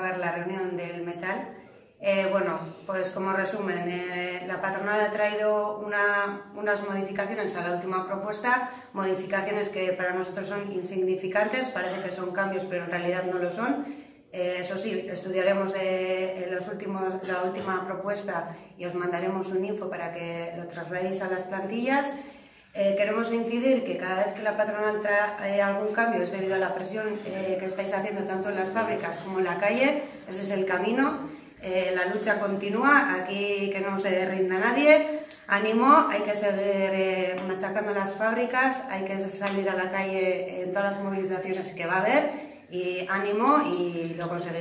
a ver la reunión del metal. Eh, bueno, pues como resumen, eh, la patronal ha traído unas modificaciones a la última propuesta, modificaciones que para nosotros son insignificantes, parece que son cambios, pero en realidad no lo son. Eh, eso sí, estudiaremos los últimos, la última propuesta y os mandaremos un info para que lo trasladéis a las plantillas. Eh, queremos incidir que cada vez que la patronal trae algún cambio es debido a la presión eh, que estáis haciendo tanto en las fábricas como en la calle. Ese es el camino. Eh, la lucha continúa. Aquí que no se rinda nadie. Ánimo, hay que seguir machacando las fábricas, hay que salir a la calle en todas las movilizaciones que va a haber. Y ánimo y lo conseguiremos.